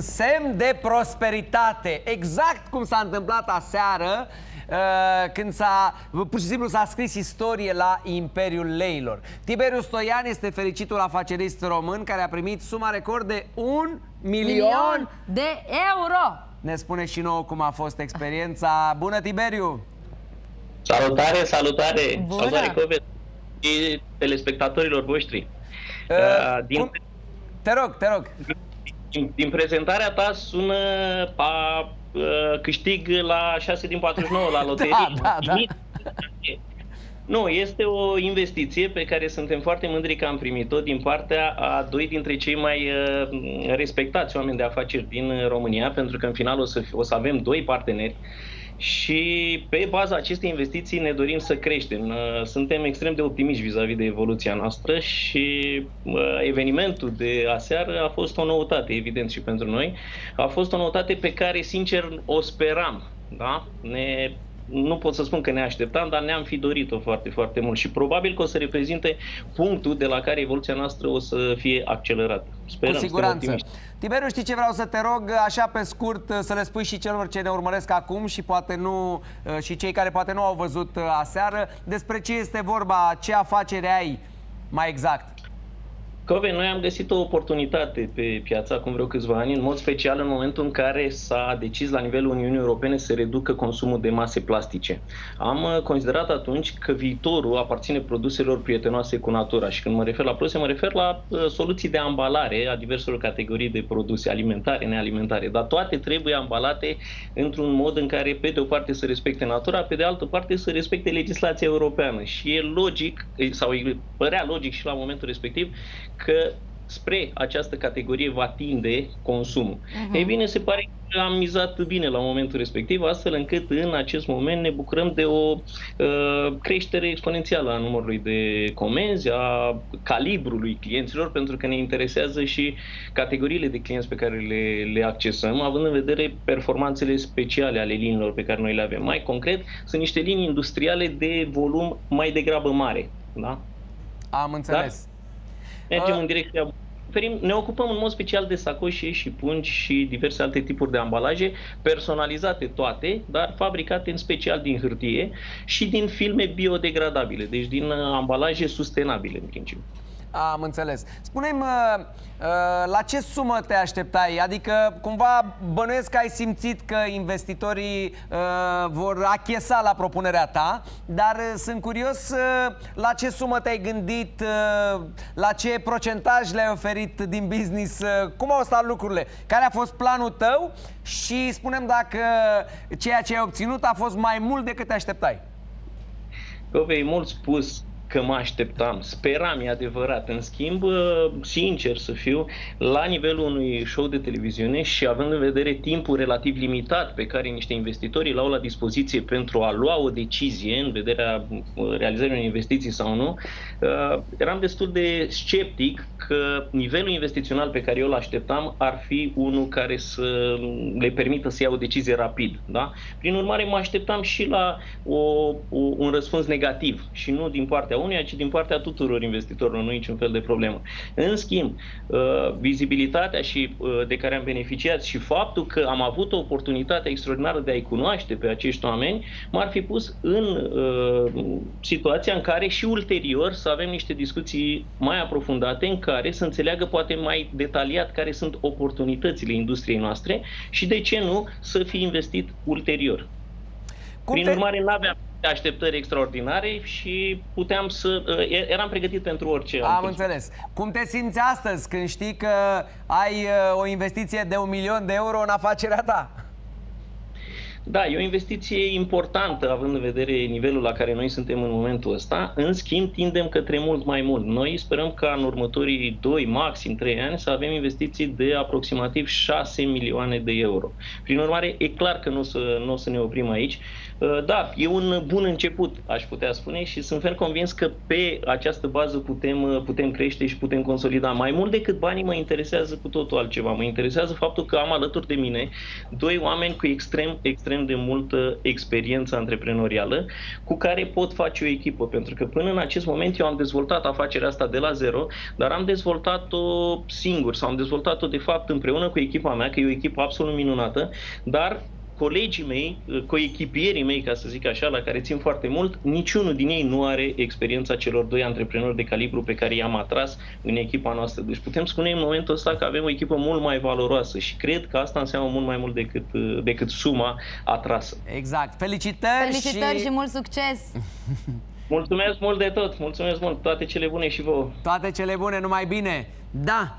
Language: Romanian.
Semn de prosperitate, exact cum s-a întâmplat aseară uh, când s-a, pur și simplu s-a scris istorie la Imperiul Leilor. Tiberiu Stoian este fericitul afacerist român care a primit suma record de un milion, Milion de euro! Ne spune și nouă cum a fost experiența. Bună, Tiberiu! Salutare, salutare! Bună! Salutare, Covid! Și telespectatorilor voștri. Uh, Uh, din, cum... Te rog, te rog. din, din prezentarea ta sună a uh, câștig la 6 din 49 la loterie. Da, da, da. Nu, este o investiție pe care suntem foarte mândri că am primit-o din partea a doi dintre cei mai uh, respectați oameni de afaceri din România, pentru că în final o să, fi- o să avem doi parteneri și pe baza acestei investiții ne dorim să creștem. Uh, Suntem extrem de optimiști vis-a-vis de evoluția noastră și uh, evenimentul de aseară a fost o noutate, evident, și pentru noi. A fost o noutate pe care, sincer, o speram. Da? Ne nu pot să spun că ne așteptam, dar ne-am fi dorit-o foarte, foarte mult și probabil că o să reprezinte punctul de la care evoluția noastră o să fie accelerată. Sperăm, Cu suntem siguranță. optimiști. Tiberiu, știi ce vreau să te rog, așa pe scurt, să le spui și celor ce ne urmăresc acum și poate nu, și cei care poate nu au văzut uh, aseară, despre ce este vorba, ce afacere ai mai exact. Cove, noi am găsit o oportunitate pe piață acum vreo câțiva ani, în mod special în momentul în care s-a decis la nivelul Uniunii Europene să reducă consumul de mase plastice. Am uh, considerat atunci că viitorul aparține produselor prietenoase cu natura și când mă refer la produse, mă refer la uh, soluții de ambalare a diverselor categorii de produse alimentare, nealimentare, dar toate trebuie ambalate într-un mod în care, pe de o parte, să respecte natura, pe de altă parte, să respecte legislația europeană. Și e logic, sau îi părea logic și la momentul respectiv, că spre această categorie va tinde consumul. Uh-huh. Ei bine, se pare că am mizat bine la momentul respectiv, astfel încât în acest moment ne bucurăm de o uh, creștere exponențială a numărului de comenzi, a calibrului clienților, pentru că ne interesează și categoriile de clienți pe care le, le accesăm, având în vedere performanțele speciale ale liniilor pe care noi le avem. Mai concret, sunt niște linii industriale de volum mai degrabă mare. Da? Am înțeles. Mergem Uh. în direcția oferim, ne ocupăm în mod special de sacoșe și pungi și diverse alte tipuri de ambalaje, personalizate toate, dar fabricate în special din hârtie și din filme biodegradabile, deci din uh, ambalaje sustenabile în principiu. Am înțeles. Spune-mi, uh, uh, la ce sumă te așteptai? Adică, cumva, bănuiesc că ai simțit că investitorii uh, vor achesa la propunerea ta, dar uh, sunt curios uh, la ce sumă te-ai gândit, uh, la ce procentaj le-ai oferit din business, uh, cum au stat lucrurile, care a fost planul tău și spunem dacă ceea ce ai obținut a fost mai mult decât te așteptai. Covei, mult spus că mă așteptam, speram, e adevărat. În schimb, uh, sincer să fiu, la nivelul unui show de televiziune și având în vedere timpul relativ limitat pe care niște investitori îl au la dispoziție pentru a lua o decizie în vederea uh, realizării unei investiții sau nu, uh, eram destul de sceptic că nivelul investițional pe care eu îl așteptam ar fi unul care să le permită să ia o decizie rapid. Da? Prin urmare, mă așteptam și la o, o, un răspuns negativ și nu din partea unuia, ci din partea tuturor investitorilor, nu niciun fel de problemă. În schimb, uh, vizibilitatea și uh, de care am beneficiat și faptul că am avut o oportunitate extraordinară de a-i cunoaște pe acești oameni, m-ar fi pus în uh, situația în care și ulterior să avem niște discuții mai aprofundate în care să înțeleagă poate mai detaliat care sunt oportunitățile industriei noastre și de ce nu să fie investit ulterior. Cum Prin te- urmare, nu aveam așteptări extraordinare și puteam să... uh, Eram pregătit pentru orice. Am altfel. înțeles. Cum te simți astăzi când știi că ai uh, o investiție de un milion de euro în afacerea ta? Da, e o investiție importantă, având în vedere nivelul la care noi suntem în momentul ăsta. În schimb, tindem către mult mai mult. Noi sperăm ca în următorii 2, maxim 3 ani, să avem investiții de aproximativ 6 milioane de euro. Prin urmare, e clar că nu o să, nu o să ne oprim aici. Uh, Da, e un bun început, aș putea spune, și sunt fel convins că pe această bază putem, uh, putem crește și putem consolida. Mai mult decât banii, mă interesează cu totul altceva. Mă interesează faptul că am alături de mine doi oameni cu extrem, extrem extrem de multă experiență antreprenorială cu care pot face o echipă, pentru că până în acest moment eu am dezvoltat afacerea asta de la zero, dar am dezvoltat-o singur sau am dezvoltat-o de fapt împreună cu echipa mea, că e o echipă absolut minunată, dar colegii mei, coechipierii mei, ca să zic așa, la care țin foarte mult, niciunul din ei nu are experiența celor doi antreprenori de calibru pe care i-am atras în echipa noastră. Deci putem spune în momentul ăsta că avem o echipă mult mai valoroasă și cred că asta înseamnă mult mai mult decât, decât suma atrasă. Exact. Felicitări, Felicitări și, și mult succes! Mulțumesc mult de tot, mulțumesc mult, toate cele bune și vouă. toate cele bune, numai bine. Da,